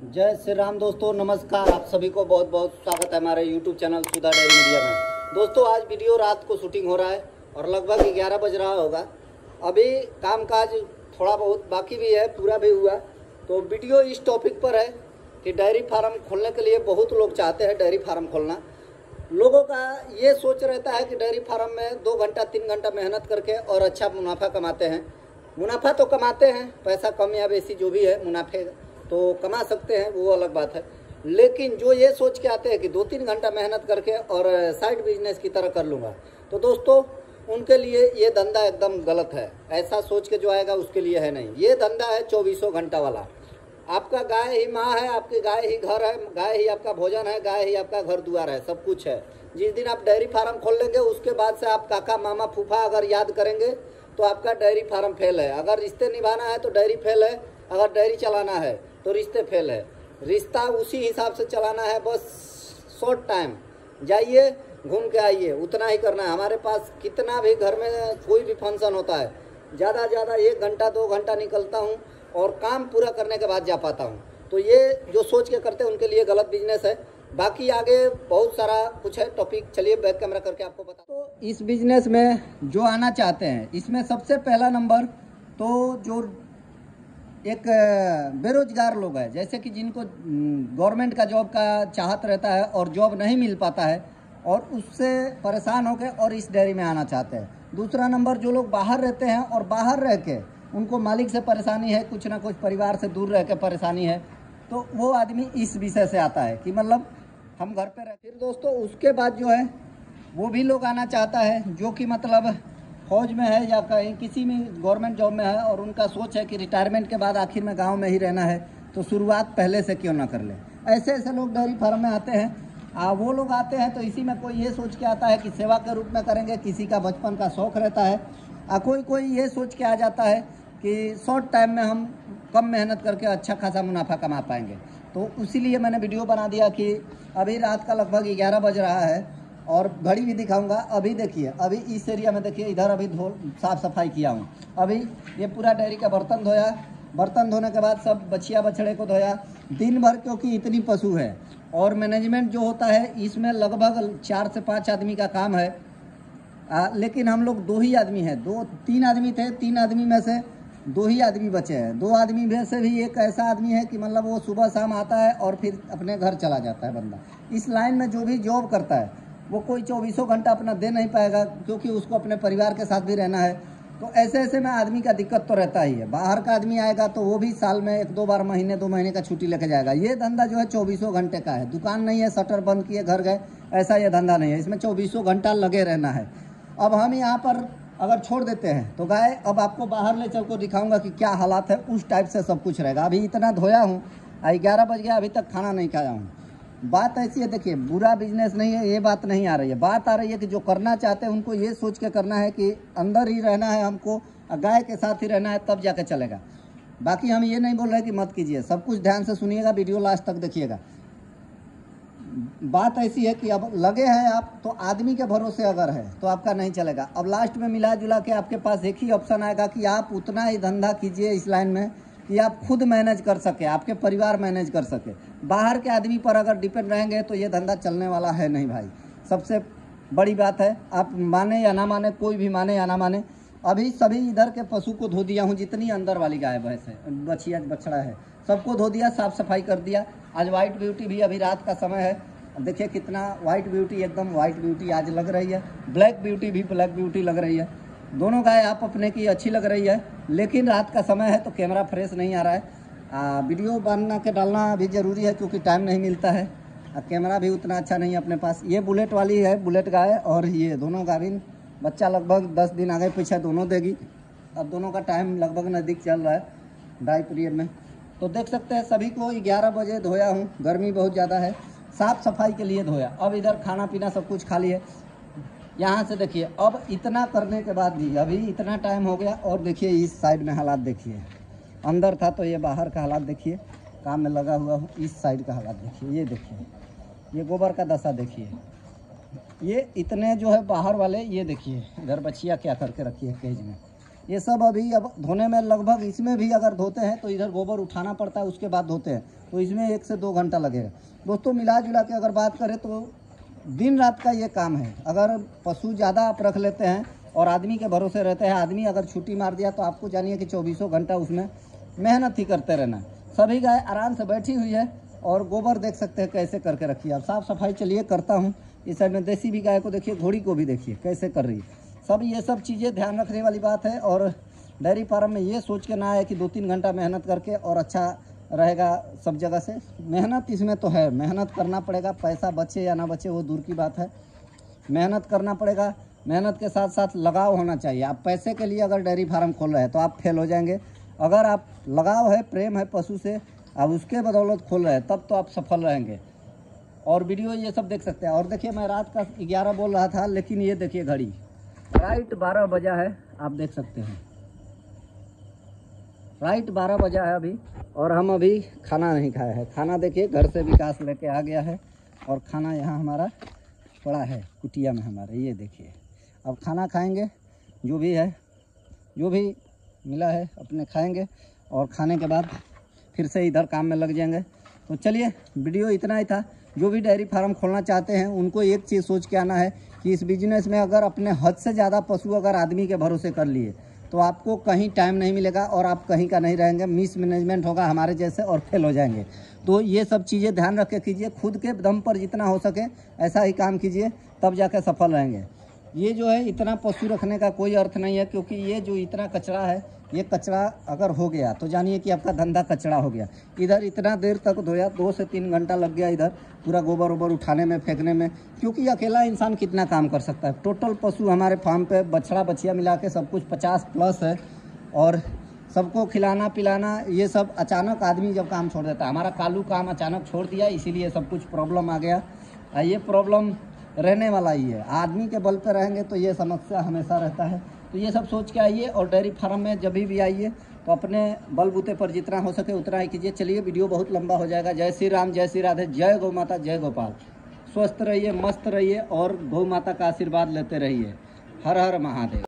जय श्री राम दोस्तों, नमस्कार। आप सभी को बहुत बहुत स्वागत है हमारे YouTube channel Sudha dairy media में। दोस्तों, आज वीडियो रात को शूटिंग हो रहा है और लगभग ग्यारह बज रहा होगा। अभी कामकाज थोड़ा बहुत बाकी भी है, पूरा भी हुआ। तो वीडियो इस टॉपिक पर है कि डेयरी फार्म खोलने के लिए बहुत लोग चाहते हैं डेयरी फार्म खोलना। लोगों का ये सोच रहता है कि डेयरी फार्म में दो घंटा, तीन घंटा मेहनत करके और अच्छा मुनाफा कमाते हैं। मुनाफा तो कमाते हैं, पैसा कम या बेसी जो भी है, मुनाफे तो कमा सकते हैं, वो अलग बात है। लेकिन जो ये सोच के आते हैं कि दो तीन घंटा मेहनत करके और साइड बिज़नेस की तरह कर लूँगा तो दोस्तों, उनके लिए ये धंधा एकदम गलत है। ऐसा सोच के जो आएगा, उसके लिए है नहीं। ये धंधा है चौबीसों घंटा वाला। आपका गाय ही माँ है, आपकी गाय ही घर है, गाय ही आपका भोजन है, गाय ही आपका घर द्वार है, सब कुछ है। जिस दिन आप डेयरी फार्म खोल लेंगे, उसके बाद से आप काका मामा फूफा अगर याद करेंगे तो आपका डेयरी फार्म फेल है। अगर रिश्ते निभाना है तो डेयरी फेल है। अगर डेयरी चलाना है तो रिश्ते फेल है। रिश्ता उसी हिसाब से चलाना है, बस शॉर्ट टाइम जाइए, घूम के आइए, उतना ही करना है। हमारे पास कितना भी घर में कोई भी फ़ंक्शन होता है, ज़्यादा ज़्यादा एक घंटा, दो घंटा निकलता हूँ और काम पूरा करने के बाद जा पाता हूँ। तो ये जो सोच के करते हैं, उनके लिए गलत बिज़नेस है। बाकी आगे बहुत सारा कुछ है टॉपिक चलिए बैक कैमरा करके आपको बता तो इस बिज़नेस में जो आना चाहते हैं, इसमें सबसे पहला नंबर तो जो एक बेरोजगार लोग हैं। जैसे कि जिनको गवर्नमेंट का जॉब का चाहत रहता है और जॉब नहीं मिल पाता है और उससे परेशान होकर और इस डेयरी में आना चाहते हैं। दूसरा नंबर, जो लोग बाहर रहते हैं और बाहर रह के उनको मालिक से परेशानी है, कुछ ना कुछ परिवार से दूर रह के परेशानी है तो वो आदमी इस विषय से आता है कि मतलब हम घर पे रह फिर दोस्तों, उसके बाद जो है, वो भी लोग आना चाहता है, जो कि मतलब फौज में है या कहीं किसी भी गवर्नमेंट जॉब में है और उनका सोच है कि रिटायरमेंट के बाद आखिर में गाँव में ही रहना है तो शुरुआत पहले से क्यों ना कर ले? ऐसे ऐसे लोग डेयरी फार्म में आते हैं। आ, वो लोग आते हैं तो इसी में कोई ये सोच के आता है कि सेवा के रूप में करेंगे किसी का बचपन का शौक रहता है। आ, कोई कोई ये सोच के आ जाता है कि शॉर्ट टाइम में हम कम मेहनत करके अच्छा खासा मुनाफा कमा पाएँगे। तो इसीलिए मैंने वीडियो बना दिया कि अभी रात का लगभग ग्यारह बज रहा है। और घड़ी भी दिखाऊँगा। अभी देखिए अभी इस एरिया में देखिए इधर अभी धो साफ़ सफ़ाई किया हूँ। अभी ये पूरा डेयरी का बर्तन धोया। बर्तन धोने के बाद सब बछिया बछड़े को धोया। दिन भर क्योंकि इतनी पशु है और मैनेजमेंट जो होता है इसमें लगभग चार से पाँच आदमी का काम है। आ, लेकिन हम लोग दो ही आदमी हैं। दो तीन आदमी थे तीन आदमी में से दो ही आदमी बचे हैं। दो आदमी में से भी एक ऐसा आदमी है कि मतलब वो सुबह शाम आता है और फिर अपने घर चला जाता है बंदा। इस लाइन में जो भी जॉब करता है वो कोई चौबीसों घंटा अपना दे नहीं पाएगा, क्योंकि उसको अपने परिवार के साथ भी रहना है। तो ऐसे ऐसे में आदमी का दिक्कत तो रहता ही है। बाहर का आदमी आएगा तो वो भी साल में एक दो बार, महीने, दो महीने का छुट्टी लेके जाएगा। ये धंधा जो है चौबीसों घंटे का है। दुकान नहीं है, शटर बंद किए, घर गए, ऐसा ये धंधा नहीं है। इसमें चौबीसों घंटा लगे रहना है। अब हम यहाँ पर अगर छोड़ देते हैं तो गाय, अब आपको बाहर ले चल को दिखाऊँगा कि क्या हालात है। उस टाइप से सब कुछ रहेगा। अभी इतना धोया हूँ ग्यारह बज गया, अभी तक खाना नहीं खाया हूँ। बात ऐसी है, देखिए, बुरा बिज़नेस नहीं है, ये बात नहीं आ रही है। बात आ रही है कि जो करना चाहते हैं, उनको ये सोच के करना है कि अंदर ही रहना है हमको गाय के साथ ही रहना है, तब जाके चलेगा। बाकी हम ये नहीं बोल रहे कि मत कीजिए, सब कुछ ध्यान से सुनिएगा, वीडियो लास्ट तक देखिएगा। बात ऐसी है कि अब लगे हैं आप तो आदमी के भरोसे अगर है तो आपका नहीं चलेगा। अब लास्ट में मिला जुला के आपके पास एक ही ऑप्शन आएगा कि आप उतना ही धंधा कीजिए इस लाइन में कि आप खुद मैनेज कर सके, आपके परिवार मैनेज कर सके। बाहर के आदमी पर अगर डिपेंड रहेंगे तो ये धंधा चलने वाला है नहीं भाई। सबसे बड़ी बात है, आप माने या ना माने, कोई भी माने या ना माने, अभी सभी इधर के पशु को धो दिया हूँ, जितनी अंदर वाली गाय भैंस है, बछिया, बछड़ा है, सबको धो दिया, साफ़ सफ़ाई कर दिया। आज वाइट ब्यूटी भी अभी रात का समय है। देखिए कितना वाइट ब्यूटी एकदम वाइट ब्यूटी आज लग रही है। ब्लैक ब्यूटी भी ब्लैक ब्यूटी लग रही है। दोनों गाय आप अपने की अच्छी लग रही है लेकिन रात का समय है तो कैमरा फ्रेश नहीं आ रहा है। आ, वीडियो बना के डालना भी ज़रूरी है क्योंकि टाइम नहीं मिलता है। और कैमरा भी उतना अच्छा नहीं है अपने पास। ये बुलेट वाली है बुलेट गाय और ये दोनों गाभिन बच्चा लगभग दस दिन आगे पीछे दोनों देगी। अब दोनों का टाइम लगभग नज़दीक चल रहा है ड्राई पीरियड में। तो देख सकते हैं सभी को ग्यारह बजे धोया हूँ। गर्मी बहुत ज़्यादा है। साफ़ सफ़ाई के लिए धोया। अब इधर खाना पीना सब कुछ खा लिए यहाँ से देखिए, अब इतना करने के बाद भी, अभी इतना टाइम हो गया, और देखिए इस साइड में हालात देखिए। अंदर था तो ये बाहर का हालात देखिए, काम में लगा हुआ हूँ, इस साइड का हालात देखिए, ये देखिए, ये गोबर का दशा देखिए। ये इतने जो है बाहर वाले, ये देखिए इधर बचिया क्या करके रखी है केज में। ये सब अभी अब धोने में लगभग, इसमें भी अगर धोते हैं तो इधर गोबर उठाना पड़ता है, उसके बाद धोते हैं तो इसमें एक से दो घंटा लगेगा। दोस्तों, मिला जुला के अगर बात करें तो दिन रात का ये काम है। अगर पशु ज़्यादा आप रख लेते हैं और आदमी के भरोसे रहते हैं, आदमी अगर छुट्टी मार दिया तो आपको जानिए कि चौबीसों घंटा उसमें मेहनत ही करते रहना सभी गाय आराम से बैठी हुई है और गोबर देख सकते हैं कैसे करके रखी है। अब साफ़ सफ़ाई चलिए, करता हूँ। इस साइड में देसी भी गाय को देखिए, घोड़ी को भी देखिए, कैसे कर रही है। सब ये सब चीज़ें ध्यान रखने वाली बात है और डेयरी फार्म में ये सोच के ना आए कि दो तीन घंटा मेहनत करके और अच्छा रहेगा सब जगह से। मेहनत इसमें तो है। मेहनत करना पड़ेगा। पैसा बचे या ना बचे, वो दूर की बात है। मेहनत करना पड़ेगा। मेहनत के साथ साथ लगाव होना चाहिए। आप पैसे के लिए अगर डेयरी फार्म खोल रहे हैं तो आप फेल हो जाएँगे। अगर आप लगाव है, प्रेम है पशु से, आप उसके बदौलत खोल रहे हैं, तब तो आप सफल रहेंगे। और वीडियो ये सब देख सकते हैं। और देखिए, मैं रात का ग्यारह बोल रहा था, लेकिन ये देखिए घड़ी। राइट बारह बजा है, आप देख सकते हैं। राइट बारह बजा है अभी, और हम अभी खाना नहीं खाए हैं। खाना देखिए, घर से विकास लेके आ गया है, और खाना यहाँ हमारा पड़ा है, कुटिया में हमारे, ये देखिए। अब खाना खाएँगे, जो भी है, जो भी मिला है, अपने खाएँगे, और खाने के बाद फिर से इधर काम में लग जाएँगे। तो चलिए, वीडियो इतना ही था। जो भी डेयरी फार्म खोलना चाहते हैं, उनको एक चीज़ सोच के आना है कि इस बिज़नेस में अगर अपने हद से ज़्यादा पशु अगर आदमी के भरोसे कर लिए तो आपको कहीं टाइम नहीं मिलेगा और आप कहीं का नहीं रहेंगे मिस मैनेजमेंट होगा हमारे जैसे और फेल हो जाएँगे। तो ये सब चीज़ें ध्यान रख के कीजिए, खुद के दम पर जितना हो सके ऐसा ही काम कीजिए, तब जाकर सफल रहेंगे। ये जो है, इतना पशु रखने का कोई अर्थ नहीं है, क्योंकि ये जो इतना कचरा है, ये कचरा अगर हो गया तो जानिए कि आपका धंधा कचरा हो गया। इधर इतना देर तक धोया, दो से तीन घंटा लग गया इधर, पूरा गोबर वोबर उठाने में, फेंकने में, क्योंकि अकेला इंसान कितना काम कर सकता है? टोटल पशु हमारे फार्म पे बछड़ा बछिया मिला के सब कुछ पचास प्लस है, और सबको खिलाना पिलाना, ये सब अचानक आदमी जब काम छोड़ देता है। हमारा कालू काम अचानक छोड़ दिया, इसीलिए सब कुछ प्रॉब्लम आ गया। ये प्रॉब्लम रहने वाला ही है। आदमी के बल पर रहेंगे तो ये समस्या हमेशा रहता है। तो ये सब सोच के आइए और डेयरी फार्म में जब भी आइए तो अपने बलबूते पर जितना हो सके उतना ही कीजिए। चलिए, वीडियो बहुत लंबा हो जाएगा। जय श्री राम, जय श्री राधे, जय गौ माता, जय गोपाल। स्वस्थ रहिए, मस्त रहिए और गौ माता का आशीर्वाद लेते रहिए। हर हर महादेव।